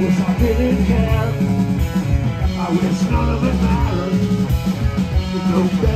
wish I didn't care. I wish none of it mattered.